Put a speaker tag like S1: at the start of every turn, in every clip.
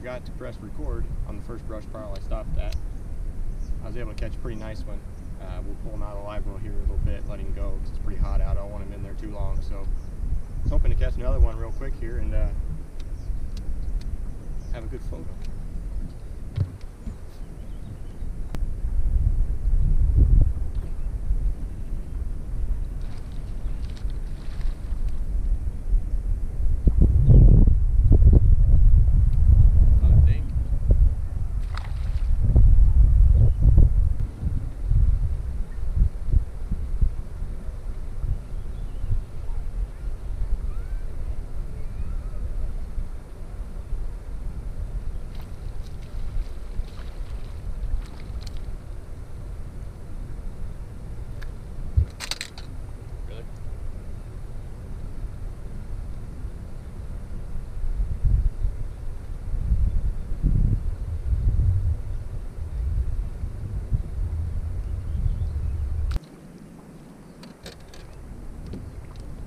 S1: forgot to press record on the first brush pile I stopped at. I was able to catch a pretty nice one. Uh, we'll pull him out of the live well here a little bit, let him go 'cause it's pretty hot out. I don't want him in there too long. So I was hoping to catch another one real quick here and uh, have a good photo. Another dink. Really?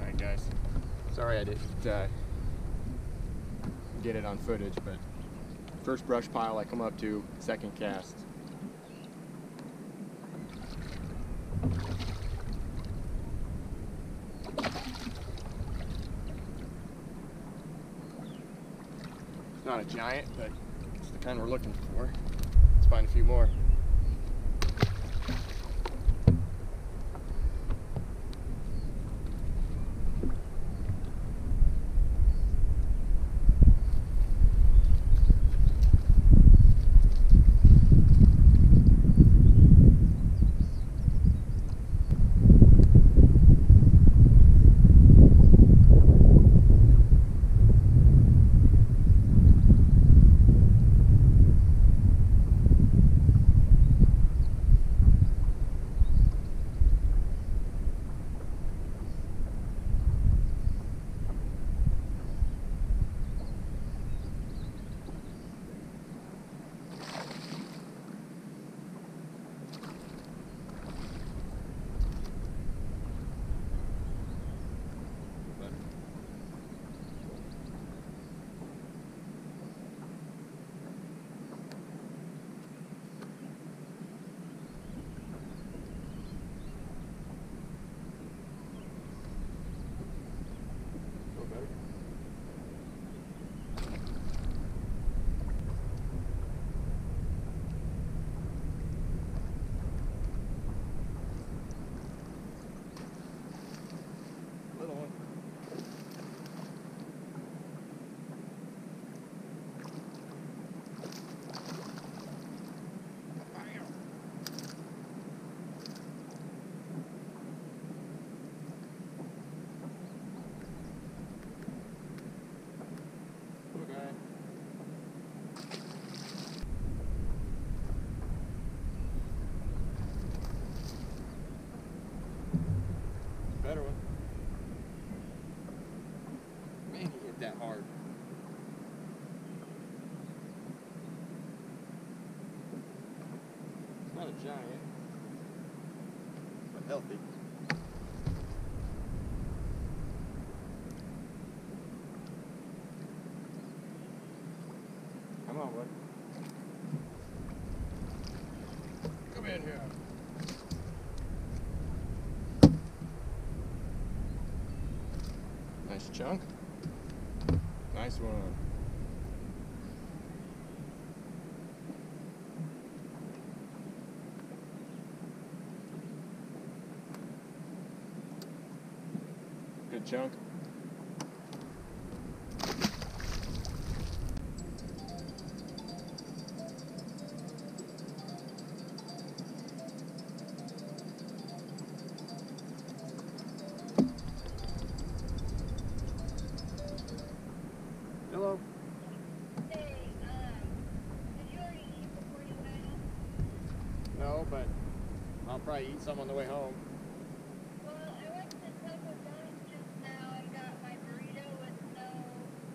S1: Alright guys, sorry I didn't uh, get it on footage, but first brush pile I come up to, second cast. It's not a giant, but it's the kind we're looking for. Let's find a few more. Better one. Man, he hit that hard. It's not a giant, but healthy. Come on, bud. Come in here. Nice chunk. Nice one. Good chunk. Hello.
S2: Hey, um, did you already eat before you went home?
S1: No, but I'll probably eat some on the way home.
S2: Well, I went to Taco John's just now and got my burrito with no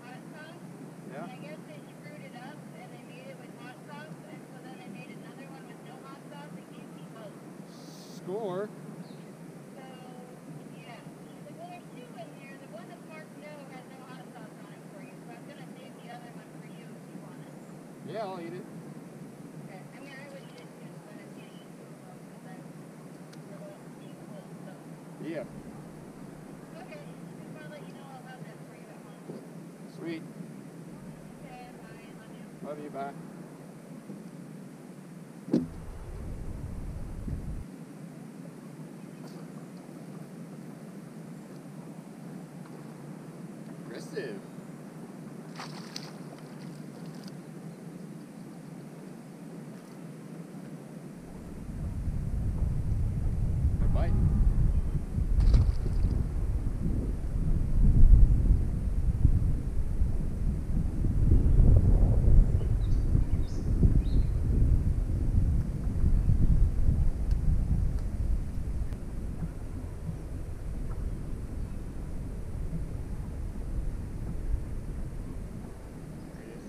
S2: hot sauce.
S1: Yeah.
S2: And I guess they screwed it up and they made it with hot sauce, and so then they made another one with no hot sauce and gave me both.
S1: Score.
S2: So, yeah. She's like, well,
S1: Yeah.
S2: Okay. Just want let you know I'll that for you at home.
S1: Sweet.
S2: Okay. Bye. Love you.
S1: Love you. Bye. Aggressive. Good bite. There he is.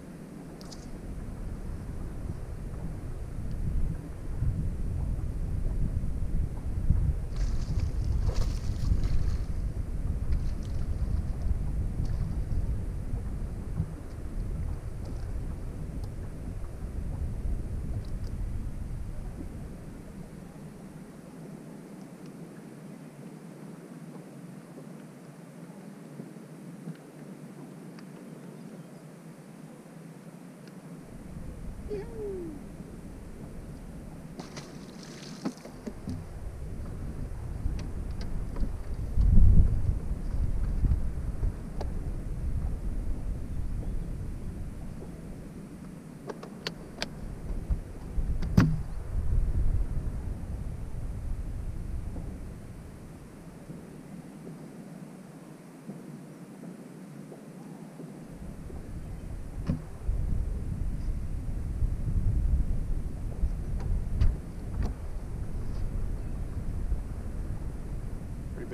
S1: Pretty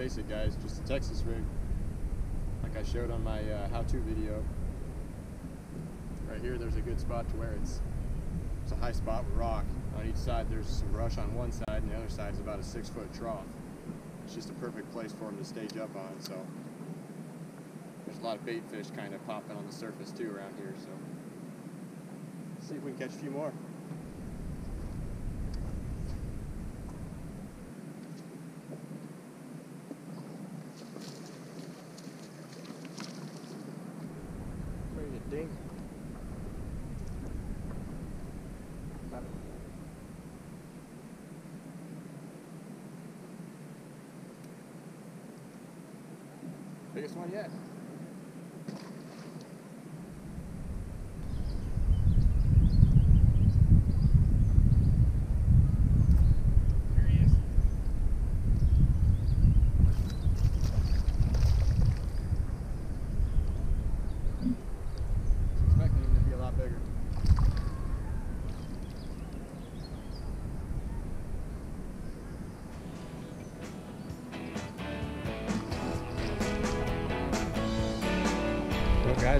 S1: basic, guys. Just a Texas rig, like I showed on my uh, how-to video. Right here, there's a good spot to where it's it's a high spot with rock. On each side, there's some brush on one side, and the other side is about a six-foot trough. It's just a perfect place for them to stage up on. So there's a lot of bait fish kind of popping on the surface too around here. So see if we can catch a few more. Where you ding? Biggest one yet.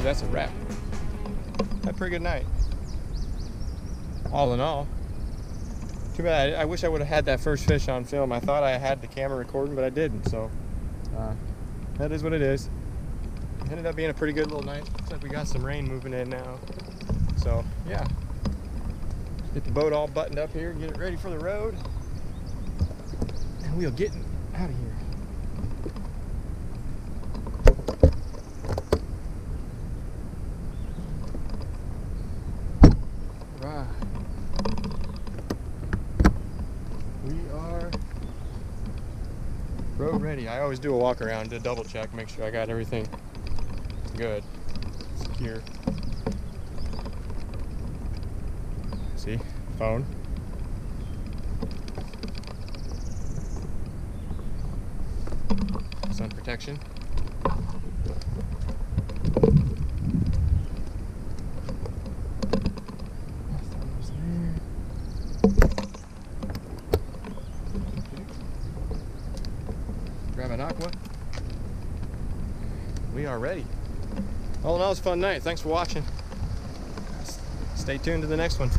S1: Guys, that's a wrap. Had a pretty good night. All in all. Too bad. I, I wish I would have had that first fish on film. I thought I had the camera recording, but I didn't. So uh, that is what it is. Ended up being a pretty good little night. Looks like we got some rain moving in now. So yeah. Get the boat all buttoned up here, get it ready for the road. And we'll get out of here. Right. We are road ready. I always do a walk around to double check, make sure I got everything good, secure. See, phone. Sun protection. We are ready. All in all, a fun night. Thanks for watching. Stay tuned to the next one.